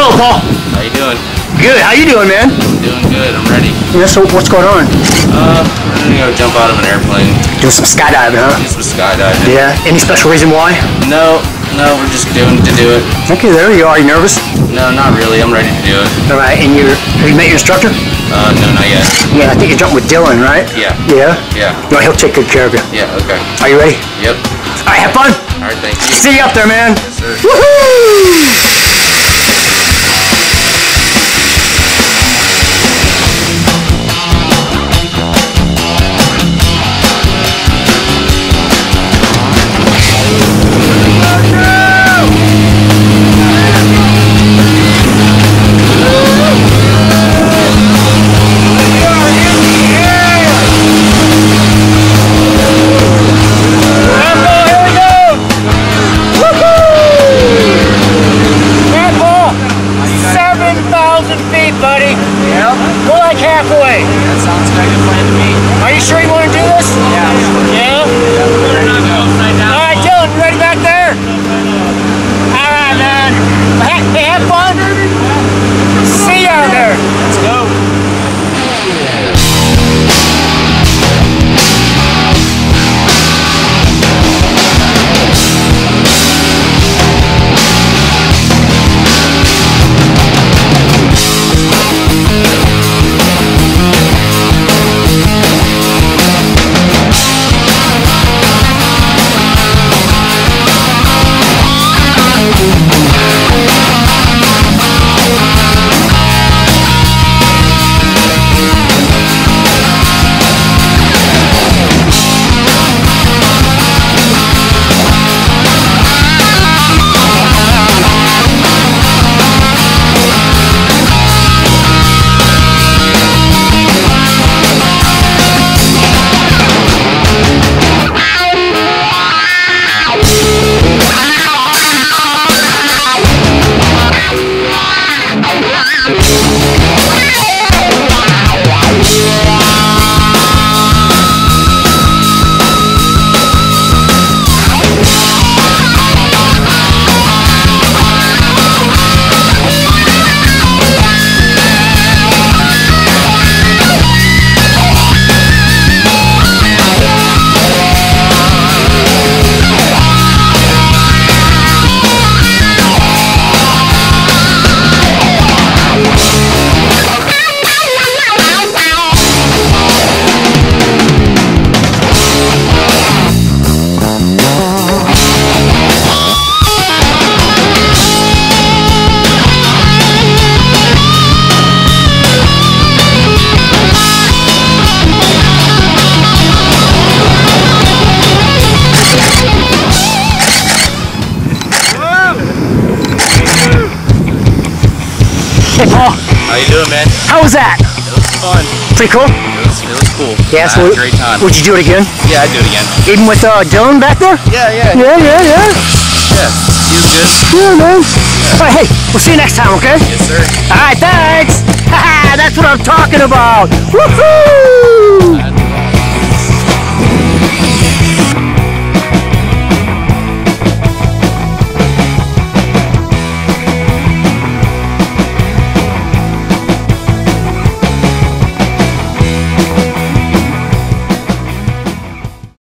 Hello, Paul. How you doing? Good. How you doing, man? I'm doing good. I'm ready. Yeah, so what's going on? Uh, we're gonna go jump out of an airplane. Do some skydiving, huh? Do some skydiving. Yeah. Any special reason why? No, no, we're just doing to do it. Okay, there you are. Are you nervous? No, not really. I'm ready to do it. All right. And you're have you met your instructor? Uh, no, not yet. Yeah, I think you're jumping with Dylan, right? Yeah. Yeah. Yeah. No, he'll take good care of you. Yeah. Okay. Are you ready? Yep. All right. Have fun. All right. Thank you. See you up there, man. Yes, sir. Woohoo! Hey, Paul. How you doing, man? How was that? It was fun. Pretty cool. It was, it was cool. Yeah, so great time. Would you do it again? Yeah, I'd do it again. Even with uh, Dylan back there? Yeah, yeah, Yeah, yeah, yeah. yeah. He was good. Yeah, man. All right, hey, we'll see you next time, okay? Yes, sir. All right, thanks. That's what I'm talking about. Woohoo!